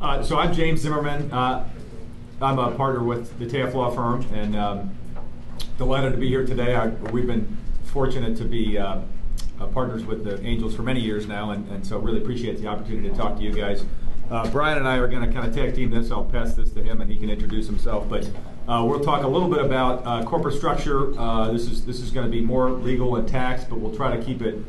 Uh, so I'm James Zimmerman. Uh, I'm a partner with the Taft Law Firm, and um, delighted to be here today. I, we've been fortunate to be uh, uh, partners with the Angels for many years now, and, and, so really appreciate the opportunity to talk to you guys. Uh, Brian and I are going to kind of tag team this. I'll pass this to him, and he can introduce himself. But uh, we'll talk a little bit about corporate structure. this is this is going to be more legal and tax, but we'll try to keep it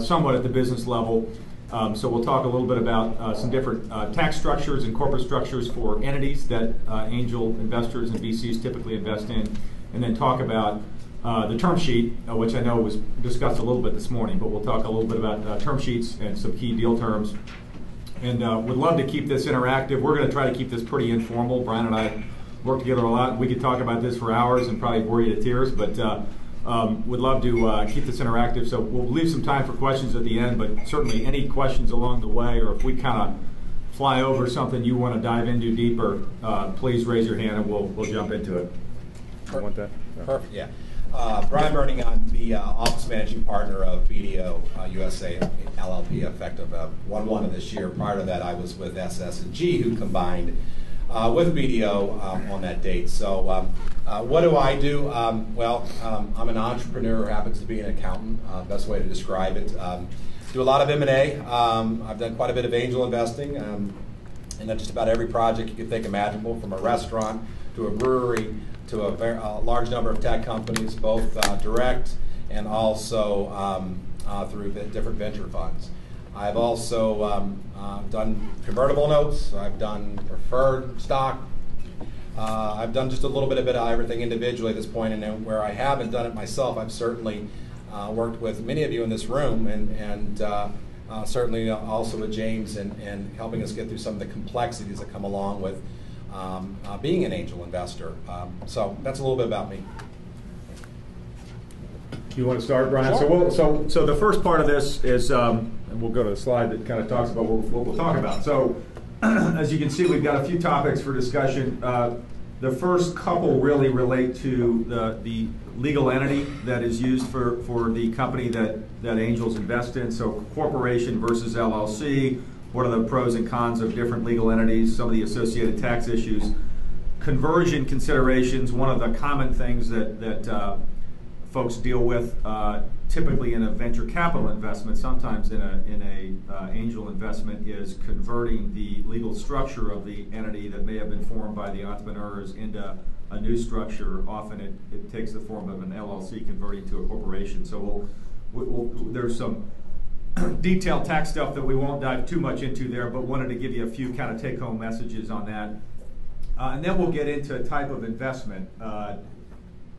somewhat at the business level. Um, so we'll talk a little bit about uh, some different uh, tax structures and corporate structures for entities that uh, angel investors and VCs typically invest in, and then talk about uh, the term sheet, uh, which I know was discussed a little bit this morning, but we'll talk a little bit about uh, term sheets and some key deal terms. And would love to keep this interactive. We're going to try to keep this pretty informal. Brian and I work together a lot. We could talk about this for hours and probably bore you to tears, but um, would love to uh, keep this interactive, so we'll leave some time for questions at the end, but certainly any questions along the way, or if we kind of fly over something you want to dive into deeper, uh, please raise your hand and we'll, we'll jump into it. I want that. Perfect, yeah. Uh, Brian Berning, I'm the uh, office managing partner of BDO uh, USA LLP, effective 1-1 of this year. Prior to that, I was with SS&G, who combined uh, with BDO um, on that date. So um, uh, what do I do? Um, well, um, I'm an entrepreneur who happens to be an accountant, uh, best way to describe it. Um, do a lot of M&A. Um, I've done quite a bit of angel investing in just about every project you could think imaginable, from a restaurant to a brewery to a, a large number of tech companies, both uh, direct and also uh, through different venture funds. I've also um, uh, done convertible notes. I've done preferred stock. Uh, I've done just a little bit of, bit of everything individually at this point. point, and where I haven't done it myself, I've certainly uh, worked with many of you in this room, and, and uh, uh, certainly also with James, and, and helping us get through some of the complexities that come along with um, uh, being an angel investor. Um, so that's a little bit about me. You want to start, Brian? Sure. So, we'll, so, so the first part of this is, um, and we'll go to the slide that kind of talks about what, what we'll talk about. So, as you can see, we've got a few topics for discussion. Uh, the first couple really relate to the, the legal entity that is used for, for the company that, that angels invest in. So, corporation versus LLC. What are the pros and cons of different legal entities? Some of the associated tax issues. Conversion considerations. One of the common things that, that uh, folks deal with uh, typically in a venture capital investment, sometimes in a, in a uh, angel investment, is converting the legal structure of the entity that may have been formed by the entrepreneurs into a new structure. Often it, it takes the form of an LLC converting to a corporation. So we'll, we'll, there's some detailed tax stuff that we won't dive too much into there, but wanted to give you a few kind of take-home messages on that. Uh, and then we'll get into a type of investment.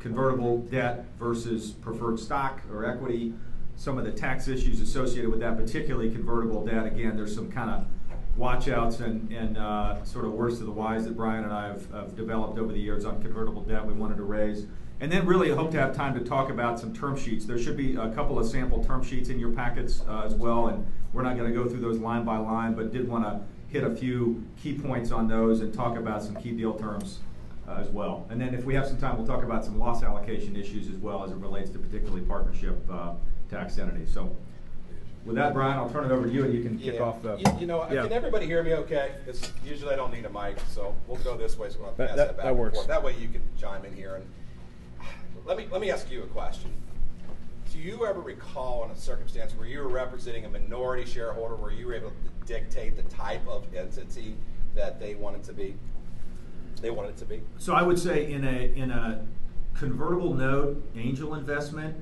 Convertible debt versus preferred stock or equity, some of the tax issues associated with that, particularly convertible debt. Again, there's some kind of watchouts and, and uh, sort of worst of the wise that Brian and I have, have, developed over the years on convertible debt we wanted to raise. And then really hope to have time to talk about some term sheets. There should be a couple of sample term sheets in your packets uh, as well, and we're not going to go through those line by line, but did want to hit a few key points on those and talk about some key deal terms uh, as well. And then if we have some time, we'll talk about some loss allocation issues as well as it relates to particularly partnership uh, tax entities. So with that, Brian, I'll turn it over to you and you can kick off the. You, you know, yeah. can everybody hear me okay? Because usually I don't need a mic, so we'll go this way. So I'll pass that, that, back that works. Forth. That way you can chime in here. And let me let me ask you a question. Do you ever recall in a circumstance where you were representing a minority shareholder where you were able to dictate the type of entity that they wanted to be? They want it to be? So I would say in a in a convertible note angel investment,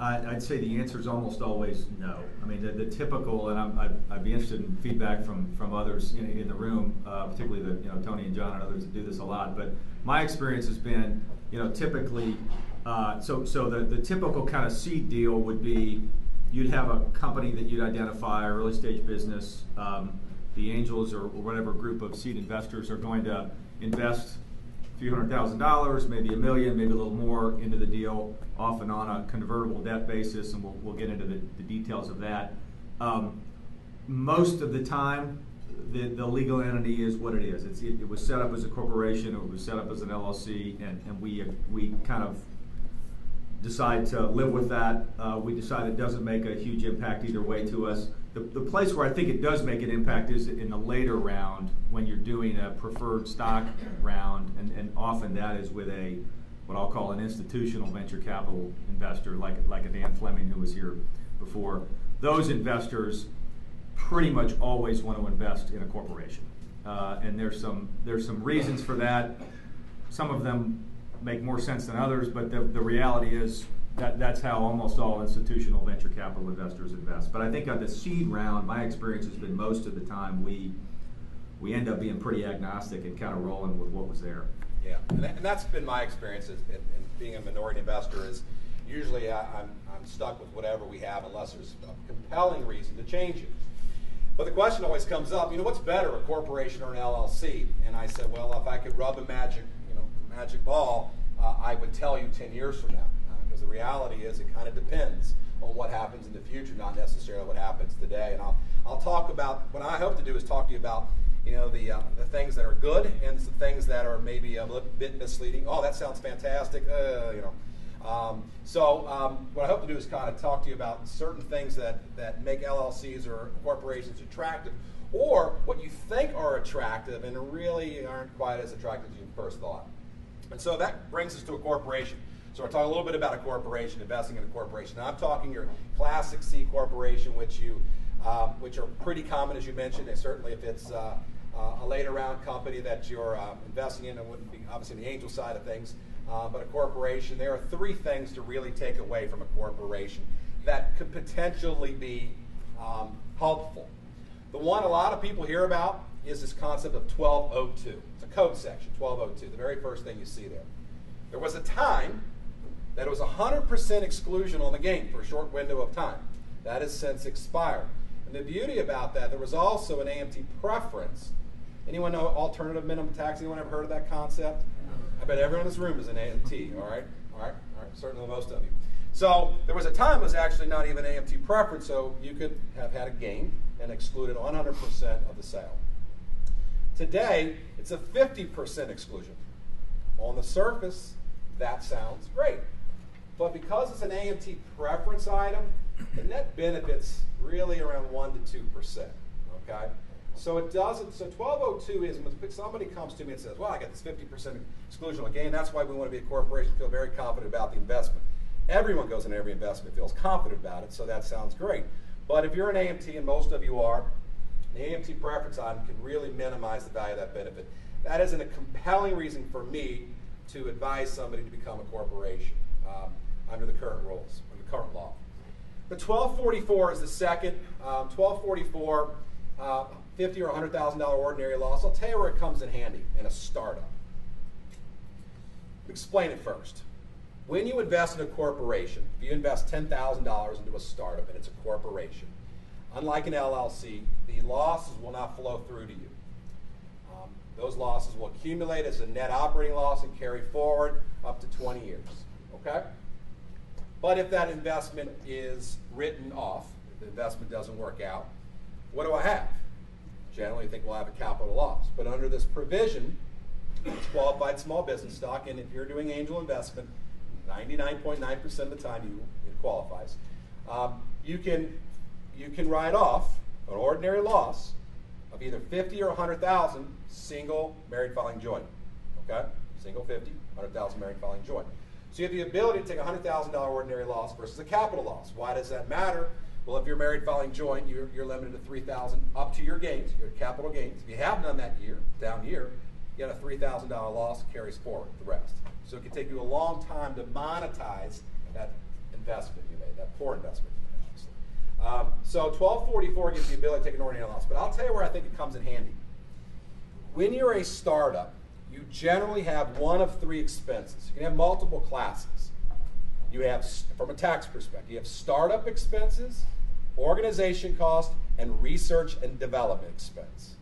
I, would say the answer is almost always no. I mean, the, the typical, and I'm, I'd, I'd, be interested in feedback from from others in, in the room, uh, particularly the you know Tony and John and others that do this a lot. But my experience has been, you know, typically, uh, so so the the typical kind of seed deal would be, you'd have a company that you'd identify, early stage business. Um, the angels or whatever group of seed investors are going to invest a few hundred thousand dollars, maybe a million, maybe a little more into the deal, often on a convertible debt basis, and we'll, we'll get into the, the details of that. Um, most of the time, the, the legal entity is what it is. It's, it, it, was set up as a corporation, it was set up as an LLC, and, and we, we kind of decide to live with that. Uh, we decide it doesn't make a huge impact either way to us. The, the place where I think it does make an impact is in the later round when you're doing a preferred stock round, and, and often that is with a what I'll call an institutional venture capital investor, like like a Dan Fleming who was here before. Those investors pretty much always want to invest in a corporation, uh, and there's some there's some reasons for that. Some of them make more sense than others, but the, the reality is that, that's how almost all institutional venture capital investors invest. But I think on the seed round, my experience has been most of the time we we end up being pretty agnostic and kind of rolling with what was there. Yeah, and, that, that's been my experience in, in, being a minority investor. Is usually I, I'm I'm stuck with whatever we have unless there's a compelling reason to change it. But the question always comes up, you know, what's better, a corporation or an LLC? And I said, well, if I could rub a magic, magic ball, uh, I would tell you 10 years from now because the reality is it kind of depends on what happens in the future, not necessarily what happens today. And I'll, I'll talk about, what I hope to do is talk to you about, you know, the, uh, the things that are good and the things that are maybe a little bit misleading. Oh, that sounds fantastic, uh, you know. Um, so um, what I hope to do is kind of talk to you about certain things that, that make LLCs or corporations attractive, or what you think are attractive and really aren't quite as attractive as you first thought. And so that brings us to a corporation. So we're talking a little bit about a corporation, investing in a corporation. Now I'm talking your classic C corporation, which you, um, which are pretty common as you mentioned. And certainly if it's uh, uh, a later round company that you're uh, investing in, it wouldn't be obviously the angel side of things, uh, but a corporation. There are three things to really take away from a corporation that could potentially be um, helpful. The one a lot of people hear about is this concept of 1202. It's a code section, 1202, the very first thing you see there. There was a time that it was 100% exclusion on the game for a short window of time. That has since expired. And the beauty about that, there was also an AMT preference. Anyone know alternative minimum tax? Anyone ever heard of that concept? I bet everyone in this room is an AMT, all right? All right, all right, certainly most of you. So there was a time it was actually not even AMT preference, so you could have had a gain and excluded 100% of the sale. Today, it's a 50% exclusion. On the surface, that sounds great. But because it's an AMT preference item, the net benefit's really around 1 to 2%. Okay? So it doesn't, so 1202 is when somebody comes to me and says, well, I got this 50% exclusional gain, that's why we want to be a corporation, feel very confident about the investment. Everyone goes in every investment, feels confident about it, so that sounds great. But if you're an AMT, and most of you are, the AMT preference item can really minimize the value of that benefit. That isn't a compelling reason for me to advise somebody to become a corporation. Um, under the current rules, under the current law. The 1244 is the second. Um, 1244, uh, 50 or $100,000 ordinary loss. I'll tell you where it comes in handy in a startup. Explain it first. When you invest in a corporation, if you invest $10,000 into a startup and it's a corporation, unlike an LLC, the losses will not flow through to you. Um, those losses will accumulate as a net operating loss and carry forward up to 20 years. Okay? But if that investment is written off, if the investment doesn't work out, what do I have? Generally, I think we'll have a capital loss. But under this provision, it's qualified small business stock, and if you're doing angel investment, 99.9% of the time you, it qualifies. Um, you can you can write off an ordinary loss of either 50 or 100,000 single married filing joint. Okay, single 50, 100,000 married filing joint. So you have the ability to take a $100,000 ordinary loss versus a capital loss. Why does that matter? Well, if you're married filing joint, you're, you're limited to 3000 up to your gains, your capital gains. If you have none that year, down year, you get a $3,000 loss, carries forward the rest. So it can take you a long time to monetize that investment you made, that poor investment so 1244 gives you the ability to take an ordinary loss. But I'll tell you where I think it comes in handy. When you're a startup, you generally have one of three expenses. You can have multiple classes. You have, from a tax perspective, you have startup expenses, organization cost, and research and development expense.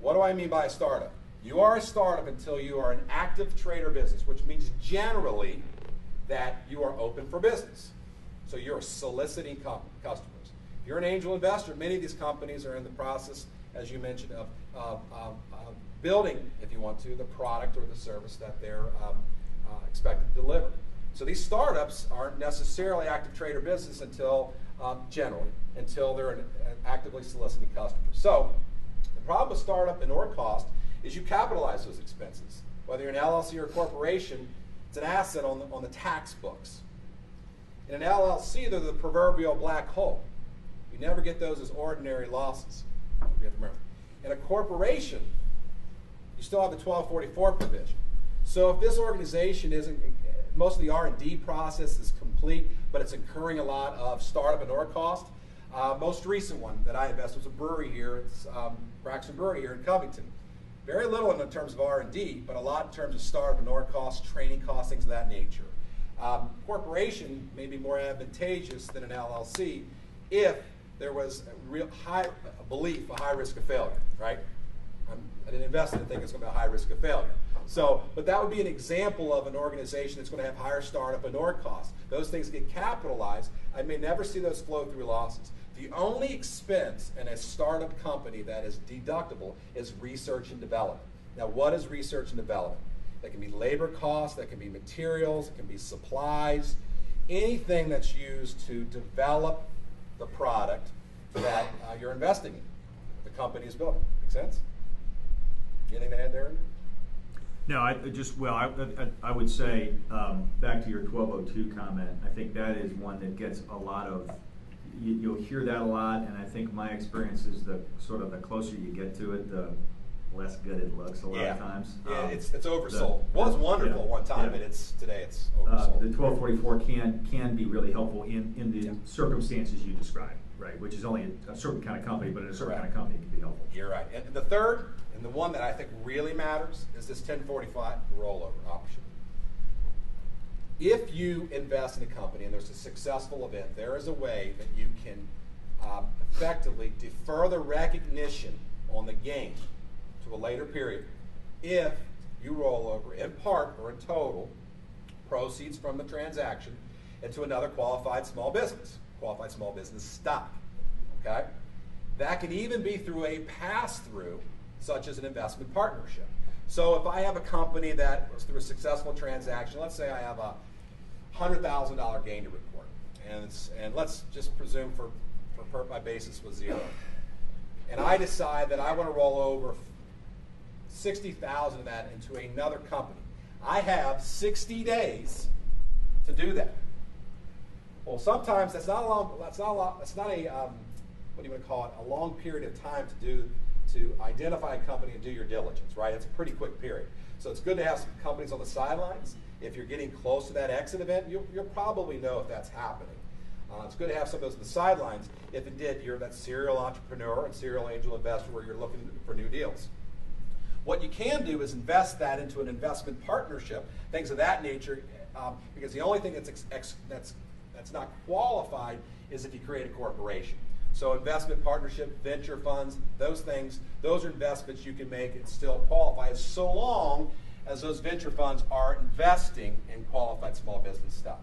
What do I mean by a startup? You are a startup until you are an active trader business, which means generally that you are open for business. So you're soliciting customers. If you're an angel investor, many of these companies are in the process, as you mentioned, of, of, of, of building, if you want to, the product or the service that they're um, uh, expected to deliver. So these startups aren't necessarily active trader business until, um, generally, until they're an, actively soliciting customers. So the problem with startup and or cost is you capitalize those expenses. Whether you're an LLC or a corporation, it's an asset on the, on the tax books. In an LLC, they're the proverbial black hole. You never get those as ordinary losses. You have to remember. In a corporation, you still have the 1244 provision. So if this organization isn't, most of the R&D process is complete, but it's incurring a lot of startup and or cost. Uh, most recent one that I invested was a brewery here. It's um, Braxton Brewery here in Covington. Very little in terms of R&D, but a lot in terms of startup and or cost, training costs, things of that nature. Um, corporation may be more advantageous than an LLC if there was a real high a belief, a high risk of failure, right? I'm, I did not invest in it thinking it's going to be a high risk of failure. So, but that would be an example of an organization that's going to have higher startup and or costs. Those things get capitalized. I may never see those flow through losses. The only expense in a startup company that is deductible is research and development. Now, what is research and development? That can be labor costs, that can be materials, it can be supplies, anything that's used to develop the product that uh, you're investing in, the company is building. Make sense? Anything to add there? No, I just, well, I, I, I would say, um, back to your 1202 comment, I think that is one that gets a lot of, you, you'll hear that a lot, and I think my experience is the sort of the closer you get to it, the less good it looks a lot yeah. of times. Yeah, um, it's, it's oversold. The, was wonderful yeah, one time, yeah. and it's today it's uh, oversold. Uh, the 1244 can can be really helpful in, in the circumstances you describe, right? Which is only a, a, certain kind of company, but in a certain Correct. kind of company it can be helpful. You're right. And the third, and the one that I think really matters, is this 1045 rollover option. If you invest in a company and there's a successful event, there is a way that you can um, effectively defer the recognition on the gain a later period if you roll over in part or in total proceeds from the transaction into another qualified small business, qualified small business stock. Okay? That can even be through a pass through, such as an investment partnership. So if I have a company that was through a successful transaction, let's say I have a $100,000 gain to report, and, and let's just presume for, for my basis was zero. And I decide that I want to roll over 60,000 of that into another company. I have 60 days to do that. Well, sometimes that's not a long, that's not a that's not a, um, what do you want to call it, a long period of time to do, to identify a company and do your diligence, right? It's a pretty quick period. So it's good to have some companies on the sidelines. If you're getting close to that exit event, you'll, you'll probably know if that's happening. Uh, it's good to have some of those on the sidelines. If indeed you're that serial entrepreneur and serial angel investor where you're looking for new deals. What you can do is invest that into an investment partnership, things of that nature, um, because the only thing that's, ex- ex- that's, that's not qualified is if you create a corporation. So investment partnership, venture funds, those things, those are investments you can make and still qualify so long as those venture funds are investing in qualified small business stock.